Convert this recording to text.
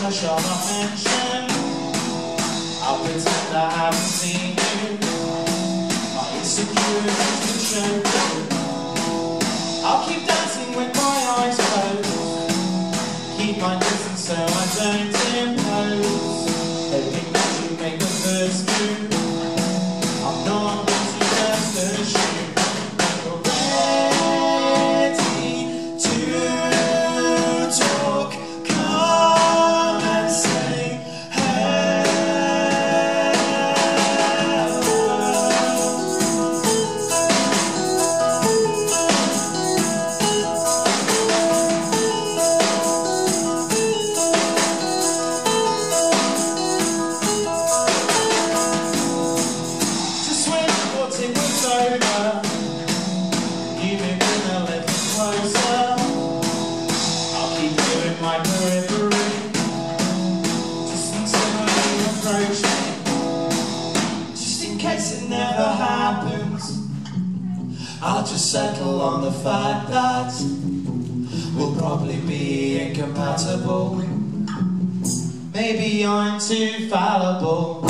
touch your attention I'll pretend I haven't seen you. My insecurities can show I'll keep dancing with my eyes closed. Keep my distance so I don't impose. Hoping that you make the first move. I'm not into destination I'll keep you my periphery, just. Just in case it never happens, I'll just settle on the fact that we'll probably be incompatible. Maybe I'm too fallible.